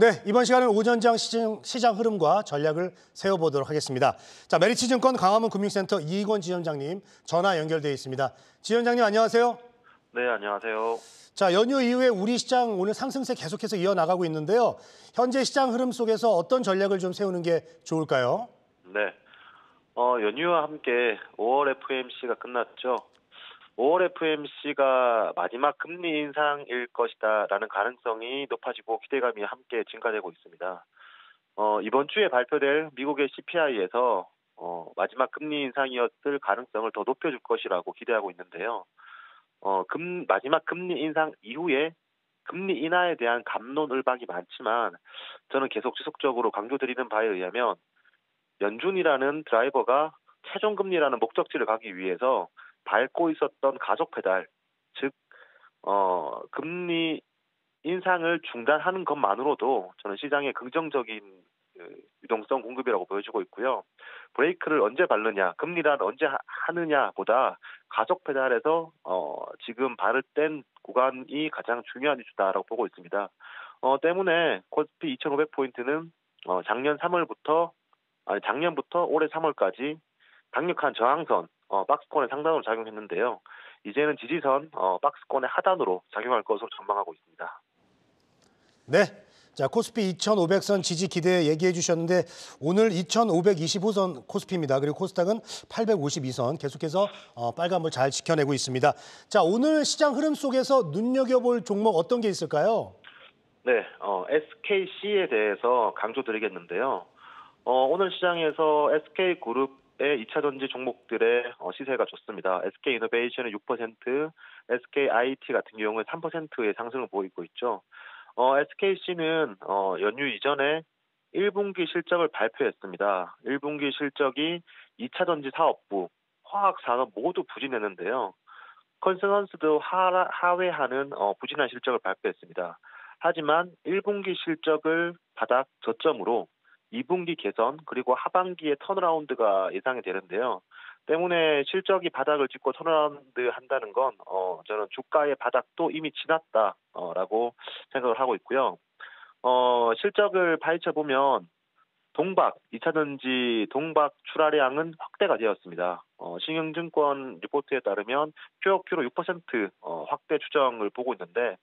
네, 이번 시간은 오전장 시장, 시장 흐름과 전략을 세워보도록 하겠습니다. 자, 메리츠증권 강화문 금융센터 이익원 지점장님 전화 연결돼 있습니다. 지점장님 안녕하세요. 네, 안녕하세요. 자, 연휴 이후에 우리 시장 오늘 상승세 계속해서 이어나가고 있는데요. 현재 시장 흐름 속에서 어떤 전략을 좀 세우는 게 좋을까요? 네. 어, 연휴와 함께 5월 FMC가 끝났죠. 5월 FMC가 마지막 금리 인상일 것이다라는 가능성이 높아지고 기대감이 함께 증가되고 있습니다. 어, 이번 주에 발표될 미국의 CPI에서 어, 마지막 금리 인상이었을 가능성을 더 높여줄 것이라고 기대하고 있는데요. 어, 금, 마지막 금리 인상 이후에 금리 인하에 대한 감론을박이 많지만 저는 계속 지속적으로 강조드리는 바에 의하면 연준이라는 드라이버가 최종 금리라는 목적지를 가기 위해서 밟고 있었던 가속 페달, 즉 어, 금리 인상을 중단하는 것만으로도 저는 시장의 긍정적인 그 유동성 공급이라고 보여지고 있고요. 브레이크를 언제 밟느냐, 금리란 언제 하느냐보다 가속 페달에서 어, 지금 발을 뗀 구간이 가장 중요한 이슈다라고 보고 있습니다. 어, 때문에 코스피 2,500포인트는 어, 작년 3월부터 아니 작년부터 올해 3월까지 강력한 저항선 어, 박스권의 상단으로 작용했는데요. 이제는 지지선 어, 박스권의 하단으로 작용할 것으로 전망하고 있습니다. 네. 자, 코스피 2,500선 지지 기대 얘기해 주셨는데 오늘 2,525선 코스피입니다. 그리고 코스닥은 852선 계속해서 어, 빨간불 잘 지켜내고 있습니다. 자, 오늘 시장 흐름 속에서 눈여겨볼 종목 어떤 게 있을까요? 네, 어, SKC에 대해서 강조드리겠는데요. 어, 오늘 시장에서 SK그룹 의 2차 전지 종목들의 어, 시세가 좋습니다. SK 이노베이션은 6%, SK IT 같은 경우는 3%의 상승을 보이고 있죠. 어, SKC는 어, 연휴 이전에 1분기 실적을 발표했습니다. 1분기 실적이 2차 전지 사업부, 화학 산업 모두 부진했는데요. 컨센서스도 하회하는 어, 부진한 실적을 발표했습니다. 하지만 1분기 실적을 바닥 저점으로 2분기 개선 그리고 하반기에 턴어라운드가 예상이 되는데요. 때문에 실적이 바닥을 찍고 turnaround 한다는 건 어, 저는 주가의 바닥도 이미 지났다라고 생각을 하고 있고요. 어, 실적을 파헤쳐 보면 동박 2차전지 동박 출하량은 확대가 되었습니다. 어, 신영증권 리포트에 따르면 QOQ로 6% 어, 확대 추정을 보고 있는데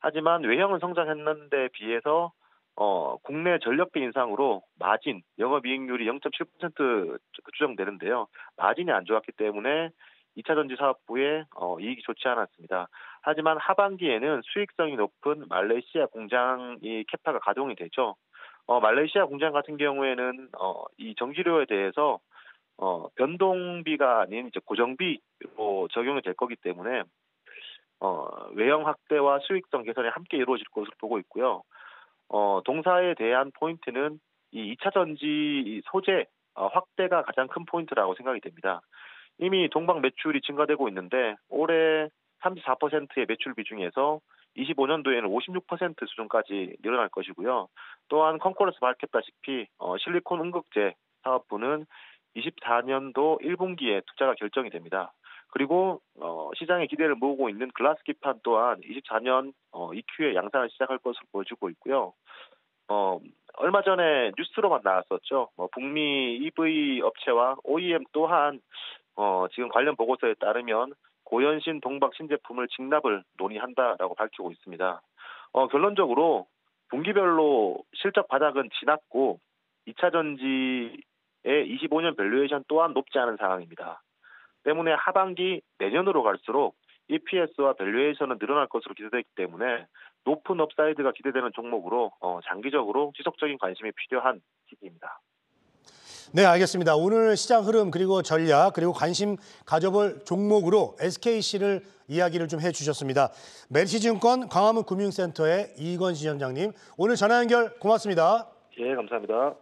하지만 외형은 성장했는데 비해서 어, 국내 전력비 인상으로 마진, 영업이익률이 0.7% 추정되는데요. 마진이 안 좋았기 때문에 2차 전지 사업부의 어, 이익이 좋지 않았습니다. 하지만 하반기에는 수익성이 높은 말레이시아 공장이 캐파가 가동이 되죠. 어, 말레이시아 공장 같은 경우에는 어, 이 전기료에 대해서 어, 변동비가 아닌 이제 고정비로 적용이 될 거기 때문에 어, 외형 확대와 수익성 개선이 함께 이루어질 것으로 보고 있고요. 어, 동사에 대한 포인트는 이 2차 전지 소재 어, 확대가 가장 큰 포인트라고 생각이 됩니다. 이미 동박 매출이 증가되고 있는데 올해 34%의 매출 비중에서 25년도에는 56% 수준까지 늘어날 것이고요. 또한 컨콜에서 밝혔다시피 어, 실리콘 응급제 사업부는 24년도 1분기에 투자가 결정이 됩니다. 그리고 어, 시장의 기대를 모으고 있는 glass 기판 또한 24년 어, 2Q의 양산을 시작할 것으로 보여지고 있고요. 어, 얼마 전에 뉴스로만 나왔었죠. 뭐 북미 EV 업체와 OEM 또한 어, 지금 관련 보고서에 따르면 고연신 동박 신제품을 직납을 논의한다라고 밝히고 있습니다. 어, 결론적으로 분기별로 실적 바닥은 지났고 2차 전지의 25년 valuation 또한 높지 않은 상황입니다. 때문에 하반기 내년으로 갈수록 EPS와 valuation은 늘어날 것으로 기대되기 때문에 높은 upside가 기대되는 종목으로 어, 장기적으로 지속적인 관심이 필요한 시기입니다. 네, 알겠습니다. 오늘 시장 흐름 그리고 전략 그리고 관심 가져볼 종목으로 SKC를 이야기를 좀 해주셨습니다. 메리츠증권 광화문 금융센터의 이희권 지점장님 오늘 전화 연결 고맙습니다. 예, 감사합니다.